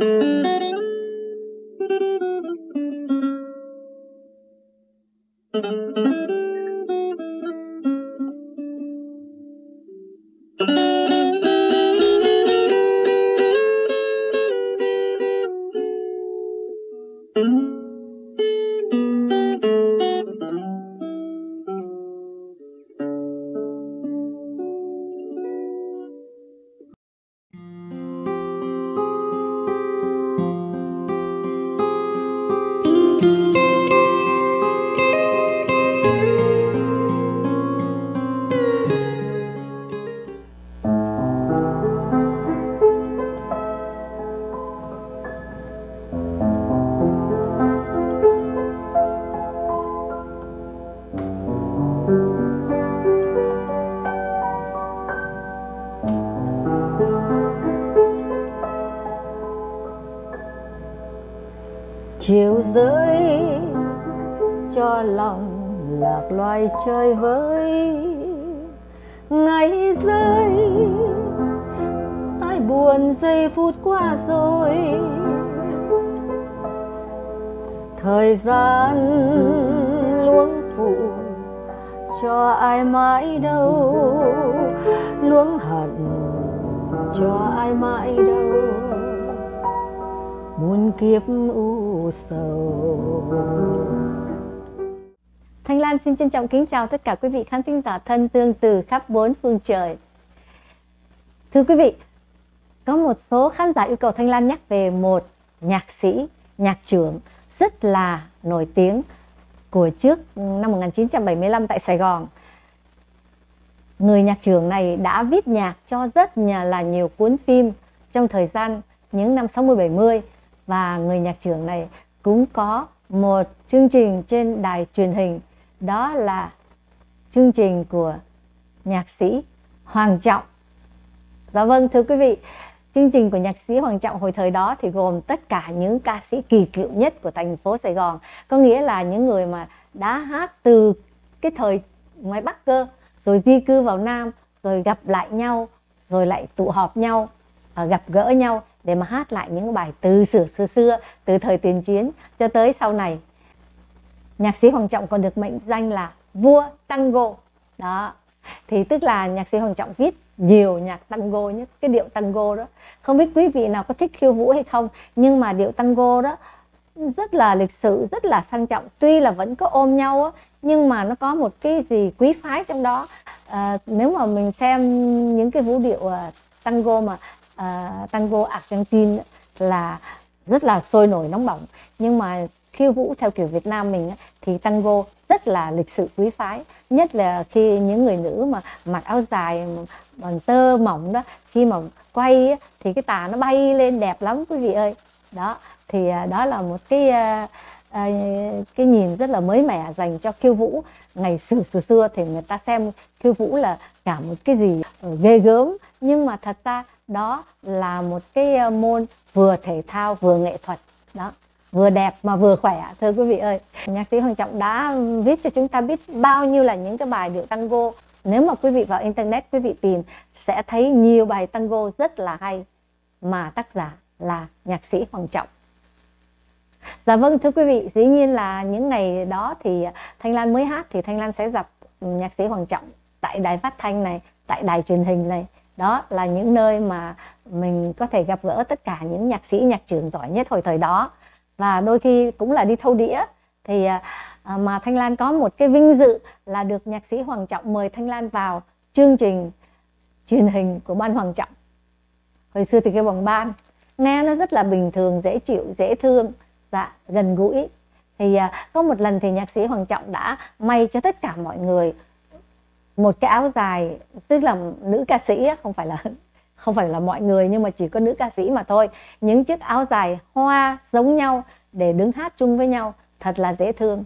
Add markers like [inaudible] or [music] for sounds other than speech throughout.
Mm-hmm. Chiều rơi, cho lòng lạc loài chơi với ngày rơi, ai buồn giây phút qua rồi. Thời gian luống phụ cho ai mãi đâu. Luống hận, cho ai mãi đâu. Muôn kiếp u sầu Thanh Lan xin trân trọng kính chào tất cả quý vị khán thính giả thân tương từ khắp bốn phương trời. Thưa quý vị, có một số khán giả yêu cầu Thanh Lan nhắc về một nhạc sĩ, nhạc trưởng rất là nổi tiếng của trước năm 1975 tại Sài Gòn. Người nhạc trưởng này đã viết nhạc cho rất nhà là nhiều cuốn phim trong thời gian những năm 60 70 và người nhạc trưởng này cũng có một chương trình trên đài truyền hình. Đó là chương trình của nhạc sĩ Hoàng Trọng. Dạ vâng thưa quý vị, chương trình của nhạc sĩ Hoàng Trọng hồi thời đó thì gồm tất cả những ca sĩ kỳ cựu nhất của thành phố Sài Gòn, có nghĩa là những người mà đã hát từ cái thời ngoài Bắc cơ, rồi di cư vào Nam, rồi gặp lại nhau, rồi lại tụ họp nhau, à, gặp gỡ nhau để mà hát lại những bài từ xưa xưa xưa từ thời tiền chiến cho tới sau này. Nhạc sĩ Hoàng Trọng còn được mệnh danh là vua tango. Đó. Thì tức là nhạc sĩ Hoàng Trọng viết nhiều nhạc tango nhất cái điệu tango đó. Không biết quý vị nào có thích khiêu vũ hay không nhưng mà điệu tango đó rất là lịch sự rất là sang trọng. Tuy là vẫn có ôm nhau á, nhưng mà nó có một cái gì quý phái trong đó. À, nếu mà mình xem những cái vũ điệu uh, tango mà uh, tango Argentine là rất là sôi nổi nóng bỏng. Nhưng mà khiêu vũ theo kiểu Việt Nam mình thì tango rất là lịch sự quý phái. Nhất là khi những người nữ mà mặc áo dài bằng tơ mỏng đó khi mà quay thì cái tà nó bay lên đẹp lắm quý vị ơi. Đó thì à, đó là một cái à, à, cái nhìn rất là mới mẻ dành cho khiêu vũ. Ngày xưa xưa xưa thì người ta xem khiêu vũ là cả một cái gì ghê gớm. Nhưng mà thật ra đó là một cái ờ, môn vừa thể thao vừa nghệ thuật. Đó vừa đẹp mà vừa khỏe thưa quý vị ơi. Nhạc sĩ hoàng trọng đã viết cho chúng ta biết bao nhiêu là những cái bài điệu tango. Nếu mà quý vị vào internet quý vị tìm sẽ thấy nhiều bài tango rất là hay. Mà tác giả là nhạc sĩ hoàng trọng. Dạ vâng thưa quý vị, dĩ nhiên là những ngày đó thì Thanh Lan mới hát thì Thanh Lan sẽ gặp nhạc sĩ Hoàng Trọng tại đài phát thanh này, tại đài truyền hình này. Đó là những nơi mà mình có thể gặp gỡ tất cả những nhạc sĩ, nhạc trưởng giỏi nhất hồi thời đó. Và đôi khi cũng là đi thâu đĩa. Thì à, à mà Thanh Lan có một cái vinh dự là được nhạc sĩ Hoàng Trọng mời Thanh Lan vào chương trình truyền hình của ban Hoàng Trọng. Hồi xưa thì cái vòng ban nghe nó rất là bình thường dễ chịu dễ thương dạ gần gũi. Thì à, có một lần thì nhạc sĩ Hoàng Trọng đã may cho tất cả mọi người một cái áo dài tức là nữ ca sĩ không phải là [laughs] không phải là mọi người nhưng mà chỉ có nữ ca sĩ mà thôi. Những chiếc áo dài hoa giống nhau để đứng hát chung với nhau thật là dễ thương.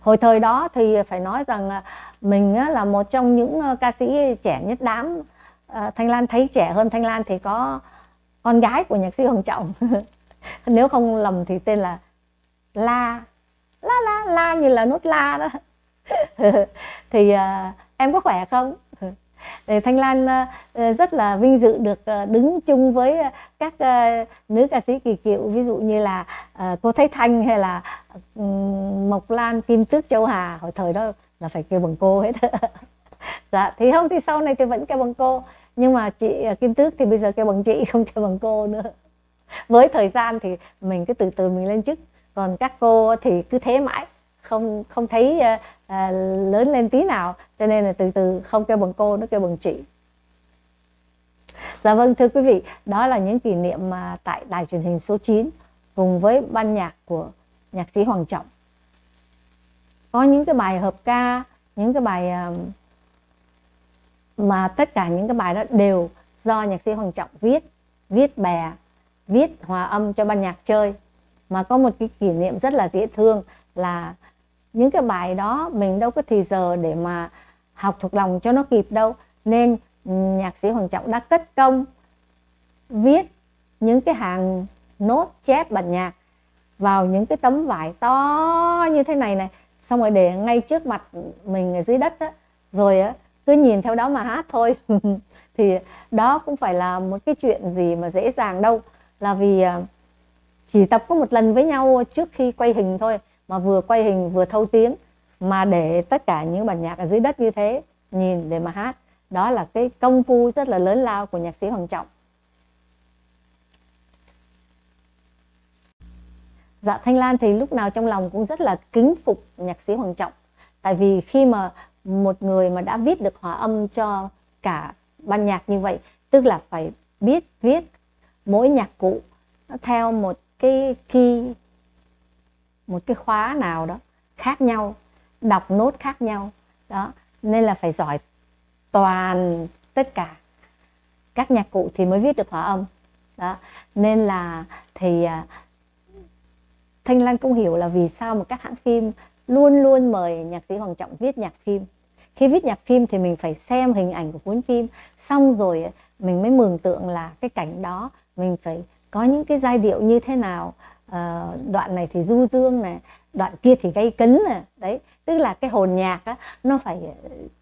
Hồi thời đó thì phải nói rằng à, mình là một trong những ờ, ca sĩ trẻ nhất đám. Ờ, thanh lan thấy trẻ hơn thanh lan thì có con gái của nhạc sĩ hoàng trọng. [laughs] Nếu không lầm thì tên là la la la la như là nốt la đó. [laughs] Thì uh, em có khỏe không? Thanh Lan ờ, ờ, rất là vinh dự được ờ, đứng chung với các nữ ca sĩ kỳ cựu. Ví dụ như là cô Thái Thanh hay là ừ, Mộc Lan, Kim Tước, Châu Hà. Hồi thời đó là phải kêu bằng cô hết. [laughs] Dạ thì không, thì sau này thì vẫn kêu bằng cô. Nhưng mà chị Kim Tước thì bây giờ kêu bằng chị, [laughs] không kêu bằng cô nữa. Với thời gian thì mình cứ từ từ mình lên chức. Còn các cô thì cứ thế mãi không không thấy uh, uh, lớn lên tí nào cho nên là từ từ không kêu bằng cô nó kêu bằng chị Dạ vâng thưa quý vị, đó là những kỷ niệm mà tại đài truyền hình số 9 cùng với ban nhạc của nhạc sĩ Hoàng Trọng. Có những cái bài hợp ca, những cái bài uh, mà tất cả những cái bài đó đều do nhạc sĩ Hoàng Trọng viết, viết bè, viết hòa âm cho ban nhạc chơi. Mà có một cái kỷ niệm rất là dễ thương là những cái bài đó mình đâu có thì giờ để mà học thuộc lòng cho nó kịp đâu. Nên ừ, nhạc sĩ Hoàng Trọng đã cất công viết những cái hàng nốt chép bản nhạc vào những cái tấm vải to như thế này này. Xong rồi để ngay trước mặt mình ở dưới đất á, rồi á, cứ nhìn theo đó mà hát thôi. [laughs] Thì đó cũng phải là một cái chuyện gì mà dễ dàng đâu. Là vì à, chỉ tập có một lần với nhau trước khi quay hình thôi mà vừa quay hình, vừa thâu tiếng. Mà để tất cả những bản nhạc ở dưới đất như thế, nhìn để mà hát, đó là cái công phu rất là lớn lao của nhạc sĩ Hoàng Trọng. Dạ Thanh Lan thì lúc nào trong lòng cũng rất là kính phục nhạc sĩ Hoàng Trọng. Tại vì khi mà một người mà đã viết được hòa âm cho cả ban nhạc như vậy, tức là phải biết viết mỗi nhạc cụ nó theo một cái key một cái khóa nào đó khác nhau, đọc nốt khác nhau. Đó, nên là phải giỏi toàn tất cả các nhạc cụ thì mới viết được hòa âm. Đó, nên là thì à, thanh lan cũng hiểu là vì sao mà các hãng phim luôn luôn mời nhạc sĩ hoàng trọng viết nhạc phim. Khi viết nhạc phim thì mình phải xem hình ảnh của cuốn phim, xong rồi à, mình mới mường tượng là cái cảnh đó mình phải có những cái giai điệu như thế nào à, đoạn này thì du dương này đoạn kia thì gây cấn này. Đấy tức là cái hồn nhạc á nó phải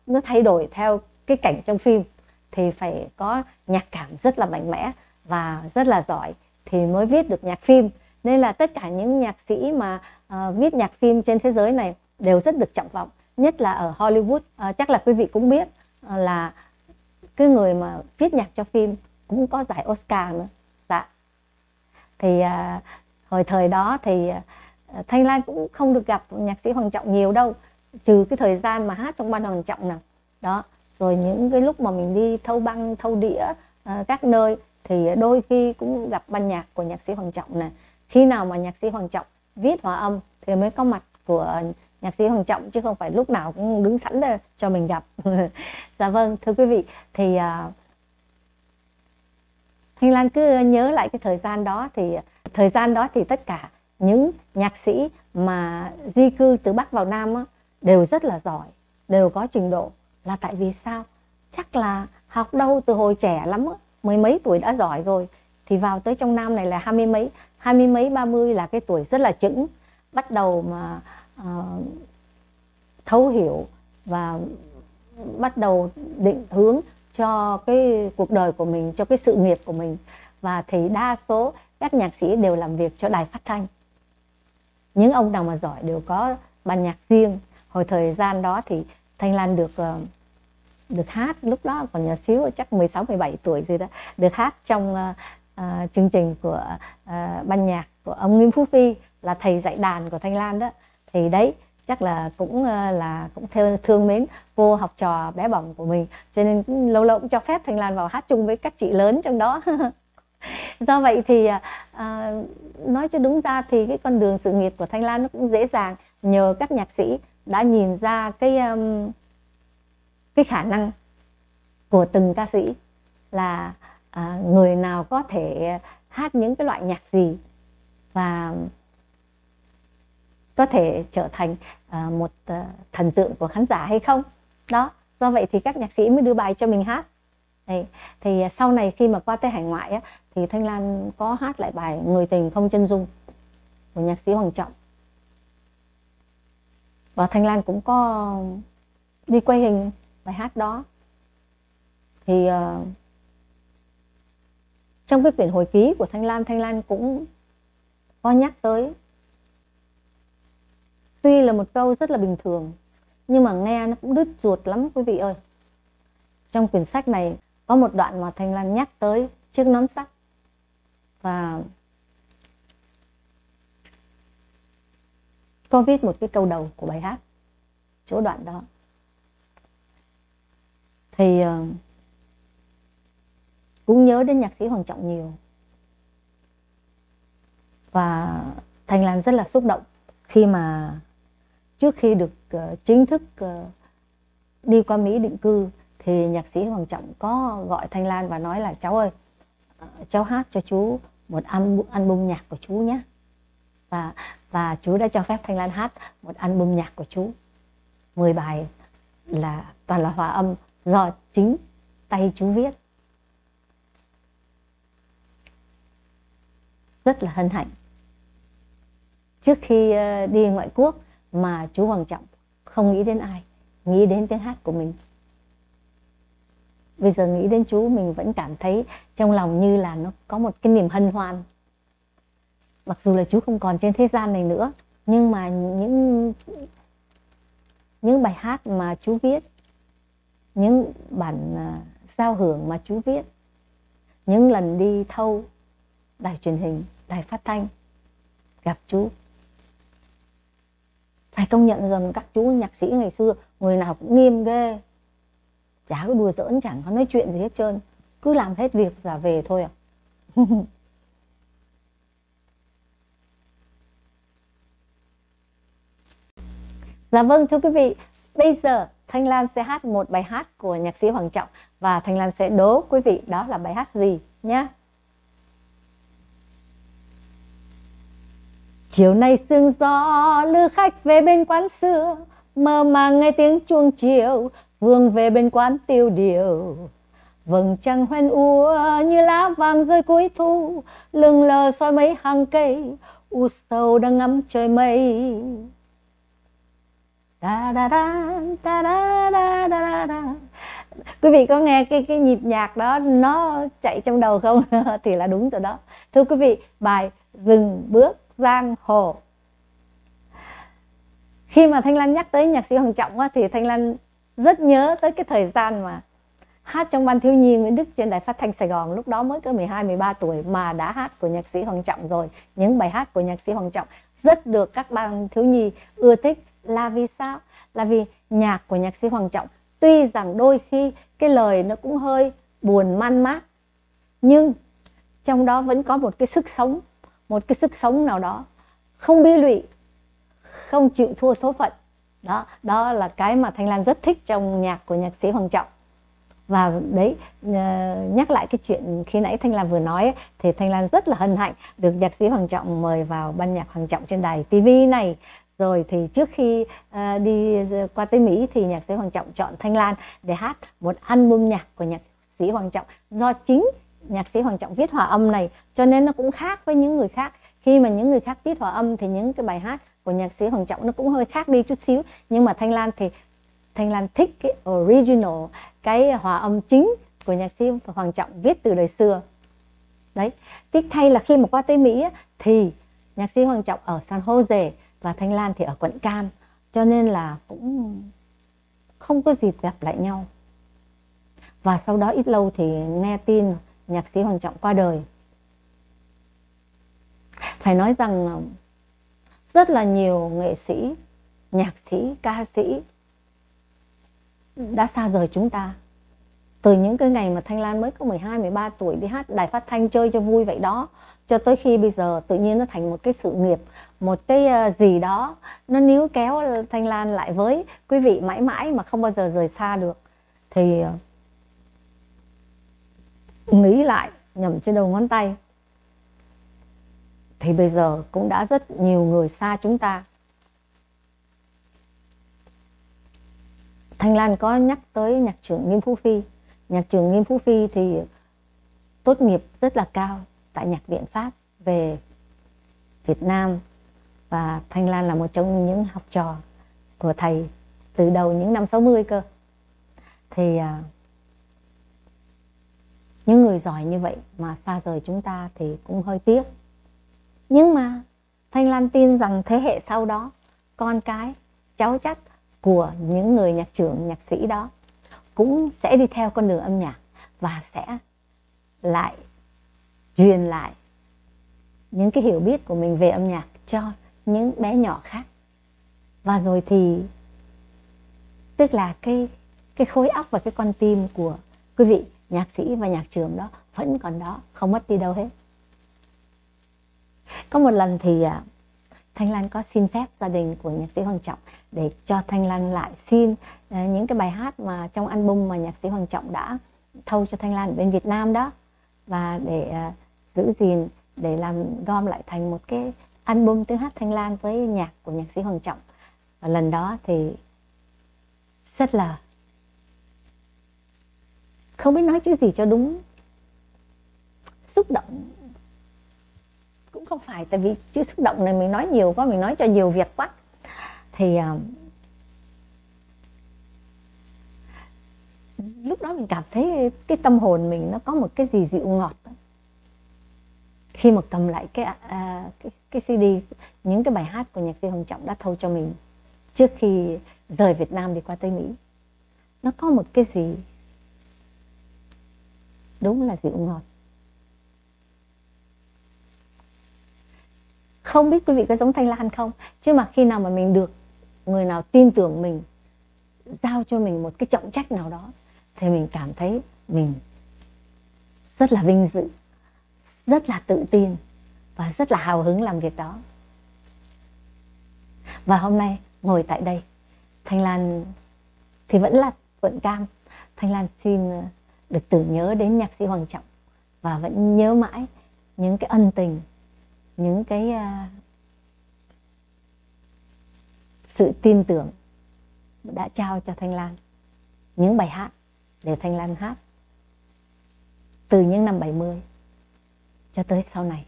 nó thay đổi theo cái cảnh trong phim thì phải có nhạc cảm rất là mạnh mẽ và rất là giỏi thì mới viết được nhạc phim. Nên là tất cả những nhạc sĩ mà uh, viết nhạc phim trên thế giới này đều rất được trọng vọng nhất là ở Hollywood. Uh, chắc là quý vị cũng biết uh, là cái người mà viết nhạc cho phim cũng có giải Oscar nữa. Dạ. Thì uh, hồi thời đó thì ờ, Thanh Lan cũng không được gặp nhạc sĩ Hoàng Trọng nhiều đâu trừ cái thời gian mà hát trong ban Hoàng Trọng nào. Đó rồi những cái lúc mà mình đi thâu băng thâu đĩa uh, các nơi thì đôi khi cũng gặp ban nhạc của nhạc sĩ Hoàng Trọng này. Khi nào mà nhạc sĩ Hoàng Trọng viết hòa âm thì mới có mặt của nhạc sĩ Hoàng Trọng chứ không phải lúc nào cũng đứng sẵn để cho mình gặp. [laughs] Dạ vâng thưa quý vị thì uh, Thanh Lan cứ nhớ lại cái thời gian đó thì thời gian đó thì tất cả những nhạc sĩ mà di cư từ Bắc vào Nam á, đều rất là giỏi, đều có trình độ. Là tại vì sao? Chắc là học đâu từ hồi trẻ lắm á, mười mấy tuổi đã giỏi rồi. Thì vào tới trong Nam này là hai mươi mấy, hai mươi mấy, ba mươi là cái tuổi rất là chững. Bắt đầu mà uh, thấu hiểu và bắt đầu định hướng cho cái cuộc đời của mình cho cái sự nghiệp của mình và thì đa số các nhạc sĩ đều làm việc cho đài phát thanh. Những ông nào mà giỏi đều có ban nhạc riêng. Hồi thời gian đó thì thanh lan được ờ, được hát lúc đó còn nhỏ xíu chắc 16 17 tuổi gì đó được hát trong uh, uh, chương trình của uh, ban nhạc của ông Nghiêm Phú Phi là thầy dạy đàn của Thanh Lan đó. Thì đấy chắc là cũng là cũng theo thương mến cô học trò bé bỏng của mình. Cho nên cũng lâu lâu cũng cho phép thanh lan vào hát chung với các chị lớn trong đó. [laughs] do vậy thì à, à, nói cho đúng ra thì cái con đường sự nghiệp của thanh lan nó cũng dễ dàng nhờ các nhạc sĩ đã nhìn ra cái um, cái khả năng của từng ca sĩ là à, người nào có thể hát những cái loại nhạc gì và có thể trở thành uh, một uh, thần tượng của khán giả hay không. Đó do vậy thì các nhạc sĩ mới đưa bài cho mình hát. Đấy. thì à, sau này khi mà qua tới hải ngoại á, thì thanh lan có hát lại bài người tình không chân dung của nhạc sĩ hoàng trọng. Và thanh lan cũng có đi quay hình bài hát đó. Thì uh, trong cái quyển hồi ký của Thanh Lan Thanh Lan cũng có nhắc tới. Tuy là một câu rất là bình thường nhưng mà nghe nó cũng đứt ruột lắm quý vị ơi. Trong quyển sách này có một đoạn mà Thanh Lan nhắc tới chiếc nón sắt. Và có viết một cái câu đầu của bài hát chỗ đoạn đó. Thì uh, cũng nhớ đến nhạc sĩ Hoàng Trọng nhiều. Và Thành Lan rất là xúc động khi mà trước khi được uh, chính thức uh, đi qua Mỹ định cư thì nhạc sĩ Hoàng Trọng có gọi Thanh Lan và nói là cháu ơi ờ, cháu hát cho chú một album, album nhạc của chú nhé. Và và chú đã cho phép Thanh Lan hát một album nhạc của chú. 10 bài là toàn là hòa âm do chính tay chú viết. Rất là hân hạnh. Trước khi ờ, đi ngoại quốc mà chú Hoàng Trọng không nghĩ đến ai nghĩ đến tiếng hát của mình bây giờ nghĩ đến chú mình vẫn cảm thấy trong lòng như là nó có một cái niềm hân hoan. Mặc dù là chú không còn trên thế gian này nữa, nhưng mà những những bài hát mà chú viết, những bản à, giao hưởng mà chú viết, những lần đi thâu đài truyền hình, đài phát thanh, gặp chú phải công nhận rằng các chú nhạc sĩ ngày xưa, người nào cũng nghiêm ghê chả có đùa giỡn chẳng có nói chuyện gì hết trơn cứ làm hết việc giả về thôi à [laughs] Dạ vâng thưa quý vị, bây giờ Thanh Lan sẽ hát một bài hát của nhạc sĩ Hoàng Trọng và Thanh Lan sẽ đố quý vị đó là bài hát gì nhé. Chiều nay sương gió lư khách về bên quán xưa Mơ màng nghe tiếng chuông chiều, Vương về bên quán tiêu điều. Vầng trăng hoen úa như lá vàng rơi cuối thu Lưng lờ soi mấy hàng cây, U sầu đang ngắm trời mây. Da da da da da da da da. Quý vị có nghe cái cái nhịp nhạc đó, nó chạy trong đầu không? [laughs] Thì là đúng rồi đó. Thưa quý vị, bài dừng bước giang hồ khi mà thanh lan nhắc tới nhạc sĩ hoàng trọng á, thì thanh lan rất nhớ tới cái thời gian mà hát trong ban thiếu nhi Nguyễn Đức trên đài phát thanh Sài Gòn. Lúc đó mới có 12 13 tuổi mà đã hát của nhạc sĩ Hoàng Trọng rồi. Những bài hát của nhạc sĩ Hoàng Trọng rất được các ban thiếu nhi ưa thích. Là vì sao? Là vì nhạc của nhạc sĩ Hoàng Trọng tuy rằng đôi khi cái lời nó cũng hơi buồn man mát nhưng trong đó vẫn có một cái sức sống một cái sức sống nào đó không bi lụy không chịu thua số phận. Đó đó là cái mà thanh lan rất thích trong nhạc của nhạc sĩ hoàng trọng. Và đấy ờ, nhắc lại cái chuyện khi nãy thanh lan vừa nói thì thanh lan rất là hân hạnh được nhạc sĩ hoàng trọng mời vào ban nhạc hoàng trọng trên đài tv này. Rồi thì trước khi uh, đi qua tới Mỹ thì nhạc sĩ Hoàng Trọng chọn Thanh Lan để hát một album nhạc của nhạc sĩ Hoàng Trọng. Do chính nhạc sĩ Hoàng Trọng viết hòa âm này cho nên nó cũng khác với những người khác. Khi mà những người khác viết hòa âm thì những cái bài hát của nhạc sĩ Hoàng Trọng nó cũng hơi khác đi chút xíu. Nhưng mà Thanh Lan thì, Thanh Lan thích cái original, cái hòa âm chính của nhạc sĩ Hoàng Trọng viết từ đời xưa. Đấy, tiếc thay là khi mà qua tới Mỹ thì nhạc sĩ Hoàng Trọng ở San Jose và Thanh Lan thì ở quận Cam. Cho nên là cũng không có dịp gặp lại nhau. Và sau đó ít lâu thì nghe tin nhạc sĩ Hoàng Trọng qua đời. Phải nói rằng rất là nhiều nghệ sĩ, nhạc sĩ, ca sĩ đã xa rời chúng ta. Từ những cái ngày mà Thanh Lan mới có 12 13 tuổi đi hát đài phát thanh chơi cho vui vậy đó, cho tới khi bây giờ tự nhiên nó thành một cái sự nghiệp, một cái ờ, gì đó nó níu kéo thanh lan lại với quý vị mãi mãi mà không bao giờ rời xa được. Thì ờ, nghĩ lại nhầm trên đầu ngón tay thì bây giờ cũng đã rất nhiều người xa chúng ta. Thanh Lan có nhắc tới nhạc trưởng Nghiêm Phú Phi. Nhạc trưởng Nghiêm Phú Phi thì tốt nghiệp rất là cao tại Nhạc viện Pháp về Việt Nam. Và Thanh Lan là một trong những học trò của thầy từ đầu những năm 60 cơ. Thì à, những người giỏi như vậy mà xa rời chúng ta thì cũng hơi tiếc nhưng mà thanh lan tin rằng thế hệ sau đó, con cái, cháu chắc của những người nhạc trưởng, nhạc sĩ đó cũng sẽ đi theo con đường âm nhạc và sẽ lại truyền lại những cái hiểu biết của mình về âm nhạc cho những bé nhỏ khác. Và rồi thì, tức là cái cái khối óc và cái con tim của quý vị nhạc sĩ và nhạc trưởng đó vẫn còn đó, không mất đi đâu hết có một lần thì à, Thanh Lan có xin phép gia đình của nhạc sĩ Hoàng Trọng để cho Thanh Lan lại xin à, những cái bài hát mà trong album mà nhạc sĩ Hoàng Trọng đã thâu cho Thanh Lan bên Việt Nam đó. Và để à, giữ gìn, để làm gom lại thành một cái album tiếng hát Thanh Lan với nhạc của nhạc sĩ Hoàng Trọng. Và lần đó thì rất là không biết nói chữ gì cho đúng, xúc động không phải tại vì chữ xúc động này mình nói nhiều quá mình nói cho nhiều việc quá. Thì uh, lúc đó mình cảm thấy cái tâm hồn mình nó có một cái gì dịu ngọt khi mà cầm lại cái, à, à cái cái CD những cái bài hát của nhạc sĩ Hoàng Trọng đã thâu cho mình trước khi rời Việt Nam đi qua tới Mỹ nó có một cái gì đúng là dịu ngọt. Không biết quý vị có giống Thanh Lan không? Chứ mà khi nào mà mình được người nào tin tưởng mình, giao cho mình một cái trọng trách nào đó, thì mình cảm thấy mình rất là vinh dự, rất là tự tin và rất là hào hứng làm việc đó. Và hôm nay ngồi tại đây, thanh lan thì vẫn là quận cam. Thanh lan xin ờ, được tưởng nhớ đến nhạc sĩ hoàng trọng và vẫn nhớ mãi những cái ân tình những cái uh, sự tin tưởng đã trao cho thanh lan những bài hát để Thanh Lan hát từ những năm 70 cho tới sau này.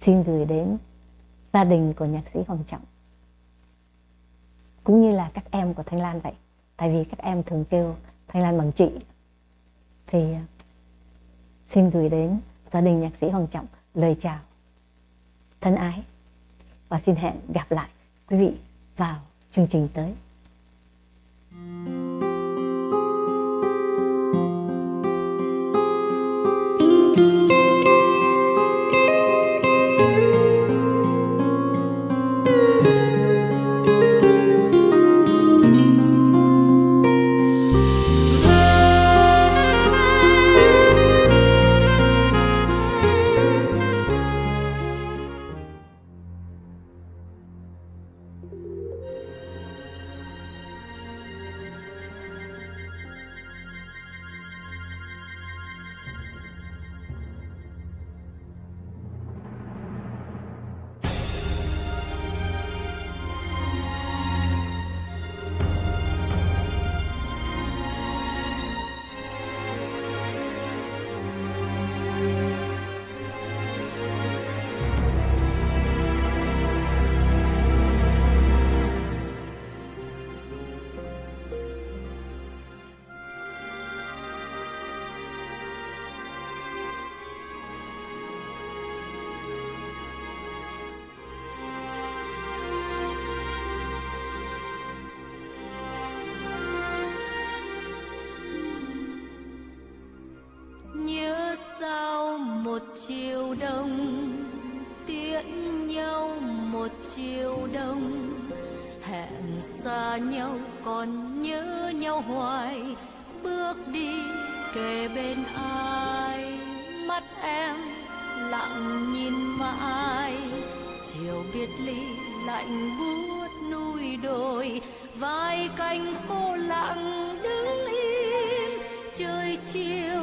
Xin gửi đến gia đình của nhạc sĩ Hoàng Trọng cũng như là các em của Thanh Lan vậy. Tại vì các em thường kêu Thanh Lan bằng chị thì à, xin gửi đến gia đình nhạc sĩ Hoàng Trọng lời chào thân ái và xin hẹn gặp lại quý vị vào chương trình tới. còn lạnh buốt núi đồi vai cánh khô lặng đứng im trời chiều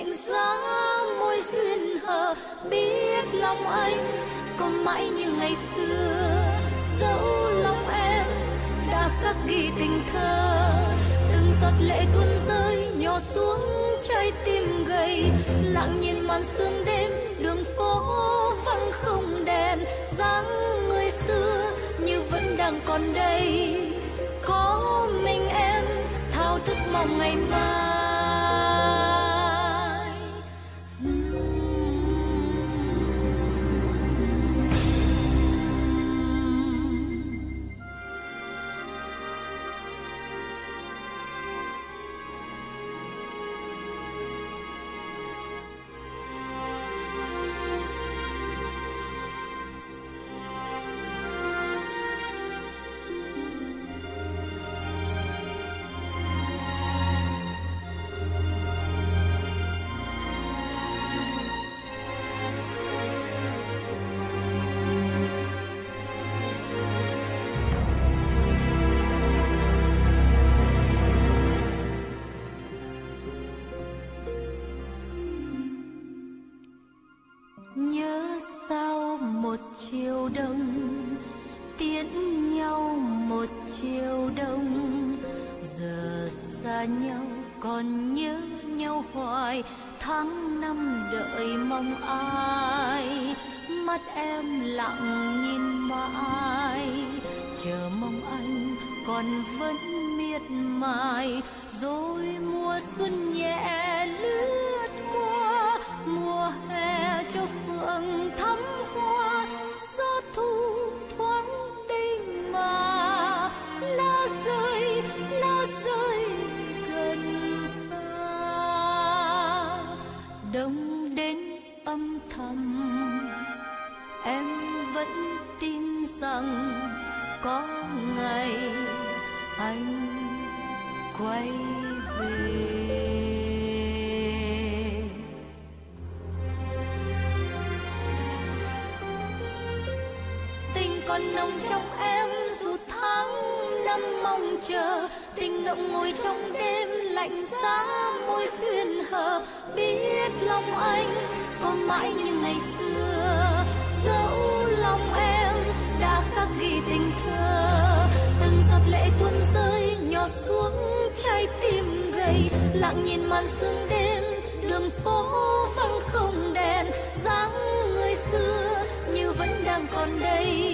lạnh giá, môi duyên hờ, biết lòng anh còn mãi như ngày xưa. Dẫu lòng em đã khắc ghi tình thơ, từng giọt lệ tuôn rơi nhỏ xuống trái tim gầy. Lặng nhìn màn sương đêm, đường phố vắng không đèn. Dáng người xưa như vẫn đang còn đây. Có mình em thao thức mong ngày mai. Đông tiễn nhau một chiều đông. Giờ xa nhau, còn nhớ nhau hoài, tháng năm đợi mong ai. Mắt em lặng nhìn mãi, chờ mong anh còn vẫn miệt mài. Rồi mùa xuân nhẹ lướt qua, mùa hè cho phượng thắm hoa. Rằng có ngày anh quay về. Tình còn nồng trong em dù tháng năm mong chờ. Tình ngậm ngùi trong đêm lạnh giá môi duyên hờ biết lòng anh còn mãi như ngày xưa. Tình thơ, từng giọt lệ tuôn rơi nhỏ xuống trái tim gầy. Lặng nhìn màn sương đêm, đường phố vắng không đèn. Dáng người xưa như vẫn đang còn đây.